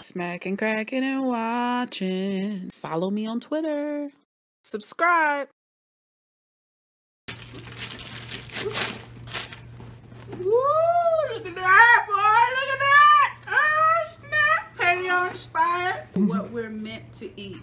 Smacking, cracking, and watching. Follow me on Twitter. Subscribe. Woo! Look at that, boy! Look at that! Oh, snap! Paleo inspired. What we're meant to eat.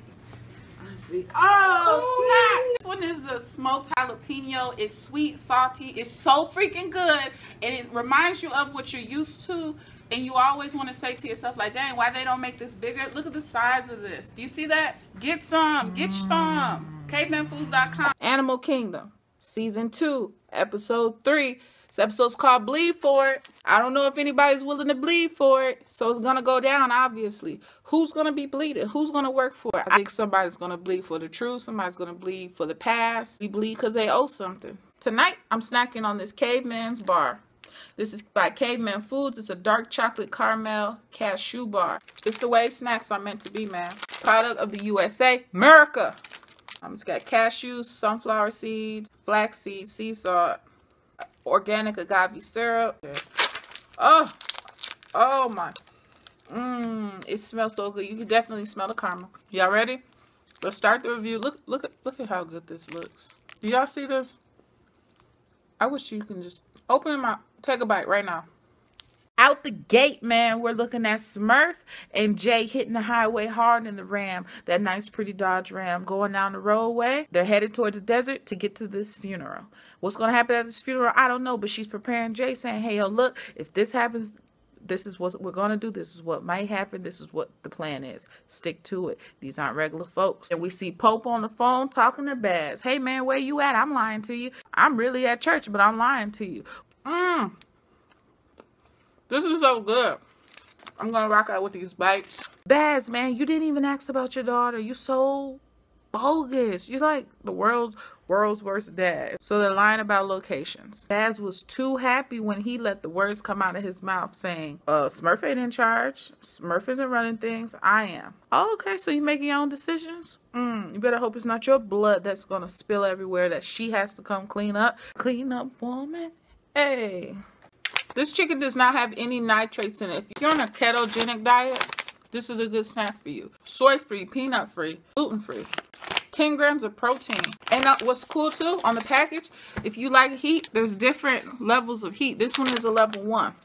Let's see. Oh, snap! This one is a smoked jalapeno. It's sweet, salty. It's so freaking good. And it reminds you of what you're used to. And you always want to say to yourself, like, dang, why they don't make this bigger? Look at the size of this. Do you see that? Get some. Get some. Mm. CavemanFoods.com. Animal Kingdom, Season 2, Episode 3. This episode's called Bleed For It. I don't know if anybody's willing to bleed for it, so it's gonna go down, obviously. Who's gonna be bleeding? Who's gonna work for it? I think somebody's gonna bleed for the truth, somebody's gonna bleed for the past. We bleed because they owe something. Tonight, I'm snacking on this Caveman's Bar. This is by Caveman Foods. It's a dark chocolate caramel cashew bar. It's the way snacks are meant to be, man. Product of the USA, America. Um, it's got cashews, sunflower seeds, flax seeds, sea salt, organic agave syrup. Oh, oh my. Mmm, it smells so good. You can definitely smell the caramel. Y'all ready? Let's start the review. Look, look at, look at how good this looks. Do y'all see this? I wish you can just open my, take a bite right now. Out the gate, man, we're looking at Smurf and Jay hitting the highway hard in the Ram, that nice, pretty Dodge Ram, going down the roadway. They're headed towards the desert to get to this funeral. What's going to happen at this funeral? I don't know, but she's preparing Jay, saying, hey, yo, look, if this happens, this is what we're going to do. This is what might happen. This is what the plan is. Stick to it. These aren't regular folks. And we see Pope on the phone talking to Baz. Hey, man, where you at? I'm lying to you. I'm really at church, but I'm lying to you. Mmm. This is so good. I'm gonna rock out with these bites. Baz, man, you didn't even ask about your daughter. You so bogus. You're like the world's world's worst dad. So they're lying about locations. Baz was too happy when he let the words come out of his mouth saying, uh, Smurf ain't in charge. Smurf isn't running things. I am. Oh, okay, so you making your own decisions? Mm, you better hope it's not your blood that's gonna spill everywhere that she has to come clean up. Clean up, woman. Hey. This chicken does not have any nitrates in it. If you're on a ketogenic diet, this is a good snack for you. Soy-free, peanut-free, gluten-free. 10 grams of protein. And uh, what's cool too, on the package, if you like heat, there's different levels of heat. This one is a level one.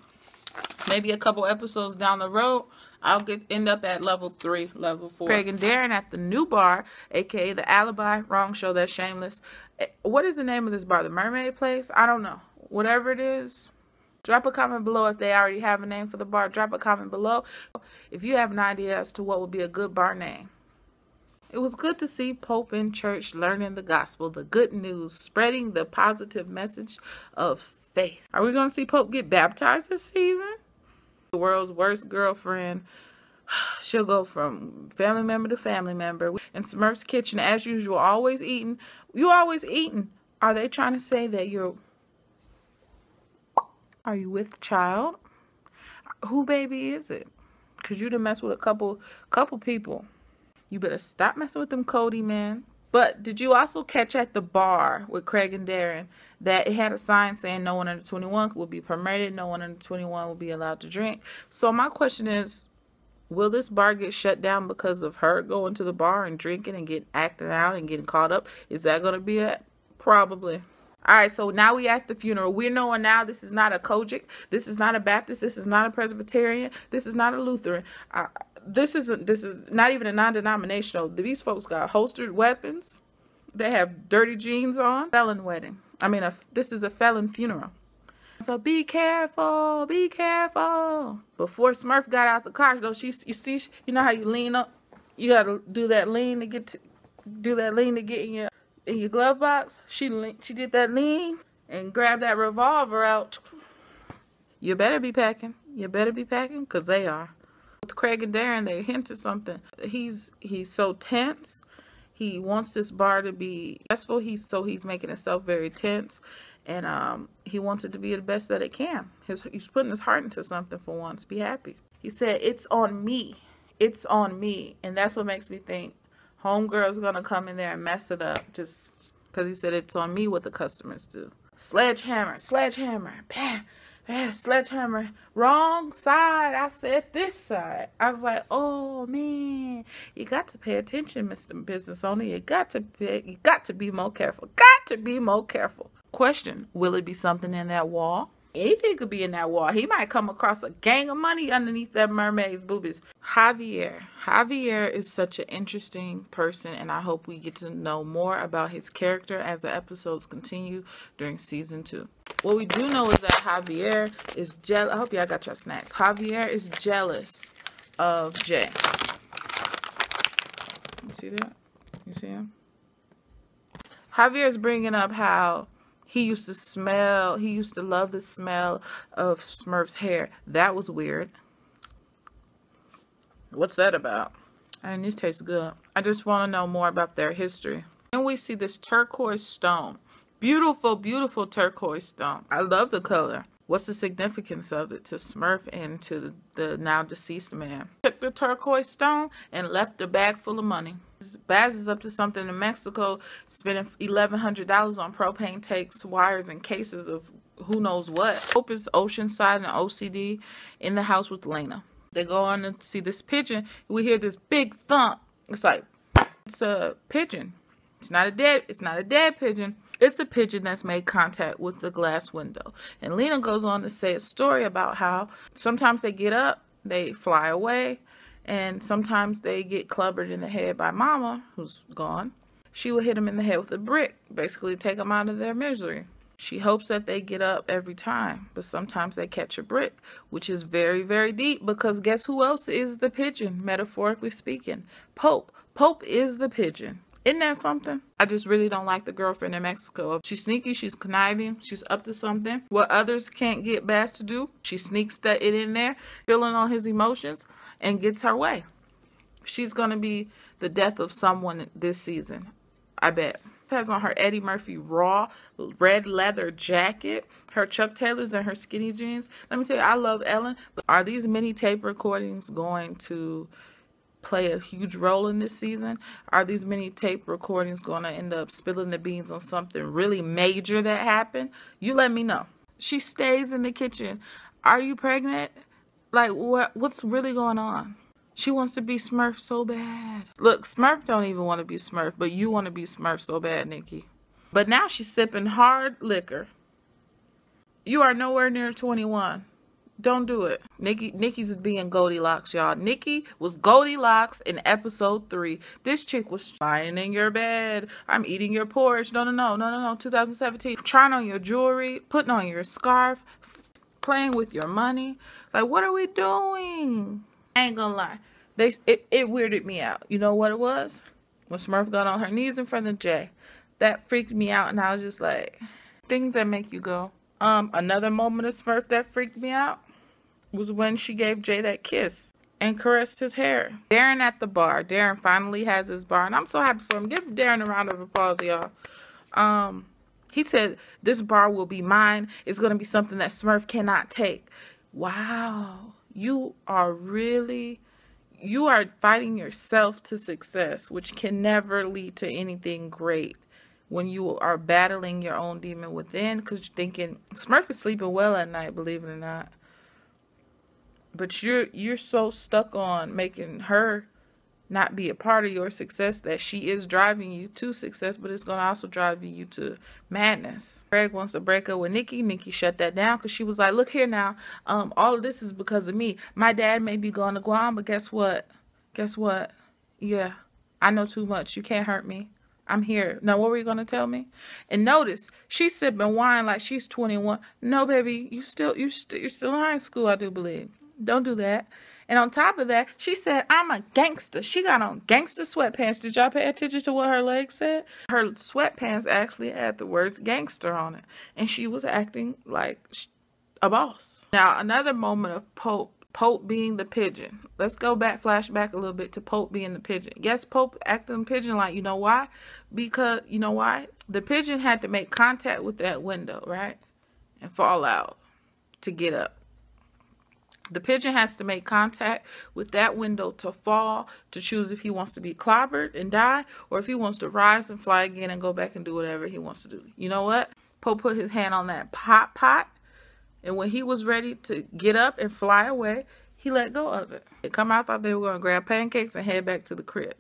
Maybe a couple episodes down the road, I'll get end up at level three, level four. Craig and Darren at the new bar, aka the Alibi. Wrong show, that's shameless. Eh, what is the name of this bar? The Mermaid Place? I don't know. Whatever it is, Drop a comment below if they already have a name for the bar. Drop a comment below if you have an idea as to what would be a good bar name. It was good to see Pope in church learning the gospel, the good news, spreading the positive message of faith. Are we going to see Pope get baptized this season? The world's worst girlfriend. She'll go from family member to family member. In Smurf's kitchen, as usual, always eating. You always eating. Are they trying to say that you're are you with child? Who baby is it? Cause you done mess with a couple couple people. You better stop messing with them Cody man. But did you also catch at the bar with Craig and Darren that it had a sign saying no one under 21 will be permitted, no one under 21 will be allowed to drink? So my question is, will this bar get shut down because of her going to the bar and drinking and getting acting out and getting caught up? Is that going to be it? Probably. All right, so now we at the funeral. We're knowing now this is not a COGIC. This is not a Baptist. This is not a Presbyterian. This is not a Lutheran. Uh, this isn't. This is not even a non-denominational. These folks got holstered weapons. They have dirty jeans on. Felon wedding. I mean, a, this is a felon funeral. So be careful. Be careful. Before Smurf got out the car, though, she you see, you know how you lean up. You gotta do that lean to get to do that lean to get in your in your glove box. She she did that lean and grabbed that revolver out. You better be packing. You better be packing because they are. With Craig and Darren, they hinted something. He's he's so tense. He wants this bar to be successful. He's so he's making himself very tense, and um, he wants it to be the best that it can. His, he's putting his heart into something for once. Be happy. He said, "It's on me. It's on me," and that's what makes me think Homegirl's gonna come in there and mess it up just because he said it's on me what the customers do. Sledgehammer, sledgehammer, bam, eh, sledgehammer, wrong side. I said this side. I was like, oh man, you got to pay attention, Mr. Business Owner. You got to pay, you got to be more careful. Got to be more careful. Question, will it be something in that wall? Anything could be in that wall. He might come across a gang of money underneath that mermaid's boobies. Javier. Javier is such an interesting person, and I hope we get to know more about his character as the episodes continue during season two. What we do know is that Javier is jealous. I hope y'all got your snacks. Javier is jealous of Jay. You see that? You see him? Javier is bringing up how he used to smell, he used to love the smell of Smurf's hair. That was weird. What's that about? And this tastes good. I just want to know more about their history. And we see this turquoise stone. Beautiful, beautiful turquoise stone. I love the color. What's the significance of it to Smurf and to the, now deceased man? Took the turquoise stone and left a bag full of money. Baz is up to something in Mexico, spending $1,100 on propane tanks, wires, and cases of who knows what. Hope is Oceanside and OCD in the house with Lena. They go on to see this pigeon. We hear this big thump. It's like, it's a pigeon. It's not a dead, it's not a dead pigeon. It's a pigeon that's made contact with the glass window. And Lena goes on to say a story about how sometimes they get up, they fly away, and sometimes they get clubbered in the head by mama, who's gone. She will hit them in the head with a brick, basically take them out of their misery. She hopes that they get up every time, but sometimes they catch a brick, which is very, very deep because guess who else is the pigeon, metaphorically speaking? Pope. Pope is the pigeon. Isn't that something? I just really don't like the girlfriend in Mexico. She's sneaky, she's conniving, she's up to something. What others can't get Baz to do, she sneaks that it in there, feeling on his emotions and gets her way. She's going to be the death of someone this season. I bet. Has on her Eddie Murphy raw red leather jacket, her Chuck Taylors and her skinny jeans. Let me tell you, I love Ellen, but are these mini tape recordings going to play a huge role in this season? Are these mini tape recordings going to end up spilling the beans on something really major that happened? You let me know. She stays in the kitchen. Are you pregnant? Like what what's really going on? She wants to be Smurf so bad. Look, Smurf don't even want to be Smurf, but you want to be Smurf so bad, Nikki. But now she's sipping hard liquor. You are nowhere near 21. Don't do it. Nikki Nikki's being Goldilocks, y'all. Nikki was Goldilocks in episode three. This chick was lying in your bed. I'm eating your porridge. No, no, no, no, no, no. 2017. Trying on your jewelry, putting on your scarf, playing with your money. Like, what are we doing? I ain't gonna lie. They it, it weirded me out. You know what it was? When Smurf got on her knees in front of Jay. That freaked me out and I was just like, things that make you go. Um, another moment of Smurf that freaked me out was when she gave Jay that kiss and caressed his hair. Darren at the bar. Darren finally has his bar, and I'm so happy for him. Give Darren a round of applause, y'all. Um, he said, This bar will be mine. It's going to be something that Smurf cannot take. Wow. You are really, you are fighting yourself to success, which can never lead to anything great when you are battling your own demon within because you're thinking Smurf is sleeping well at night, believe it or not. But you're you're so stuck on making her not be a part of your success that she is driving you to success, but it's going to also drive you to madness. Greg wants to break up with Nikki. Nikki shut that down because she was like, look here now, um, all of this is because of me. My dad may be going to Guam, but guess what? Guess what? Yeah, I know too much. You can't hurt me. I'm here. Now, what were you gonna tell me? And notice she's sipping wine like she's 21. No, baby, you still you still you're still in high school. I do believe. Don't do that. And on top of that, she said, I'm a gangster. She got on gangster sweatpants. Did y'all pay attention to what her leg said? Her sweatpants actually had the words gangster on it. And she was acting like a boss. Now, another moment of Pope. Pope being the pigeon. Let's go back, flashback a little bit to Pope being the pigeon. Yes, Pope acting pigeon like, you know why? Because, you know why? The pigeon had to make contact with that window, right? And fall out to get up. The pigeon has to make contact with that window to fall to choose if he wants to be clobbered and die or if he wants to rise and fly again and go back and do whatever he wants to do. You know what? Pope put his hand on that pot pot And when he was ready to get up and fly away, he let go of it. They come out, thought they were going to grab pancakes and head back to the crib.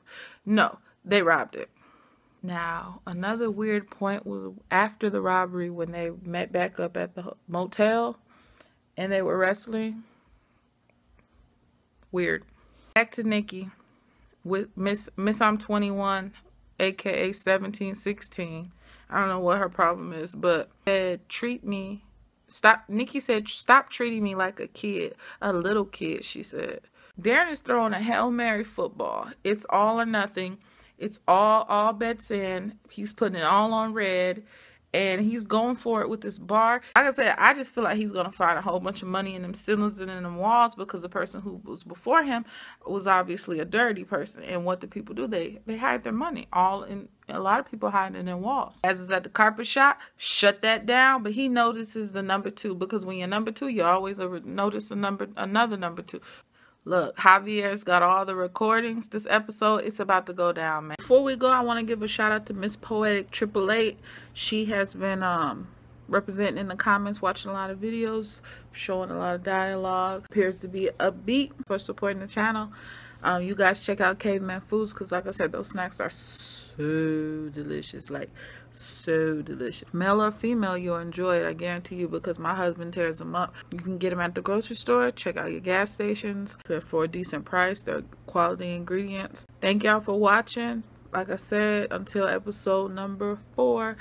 No, they robbed it. Now, another weird point was after the robbery when they met back up at the motel and they were wrestling. Weird. Back to Nikki with Miss Miss I'm 21, aka 1716. I don't know what her problem is, but said treat me. Stop. Nikki said stop treating me like a kid, a little kid. She said. Darren is throwing a hail mary football. It's all or nothing. It's all all bets in. He's putting it all on red and he's going for it with this bar. Like I said, I just feel like he's gonna find a whole bunch of money in them ceilings and in them walls because the person who was before him was obviously a dirty person. And what do people do? They they hide their money all in. A lot of people hiding in their walls. As is at the carpet shop, shut that down. But he notices the number two because when you're number two, you always notice a number another number two. Look, Javier's got all the recordings. This episode, it's about to go down, man. Before we go, I want to give a shout out to Miss Poetic Triple Eight. She has been um representing in the comments, watching a lot of videos, showing a lot of dialogue. Appears to be upbeat for supporting the channel. Um, you guys check out Caveman Foods because, like I said, those snacks are so delicious. Like, so delicious. Male or female, you'll enjoy it. I guarantee you because my husband tears them up. You can get them at the grocery store. Check out your gas stations. They're for a decent price. They're quality ingredients. Thank y'all for watching. Like I said, until episode number four.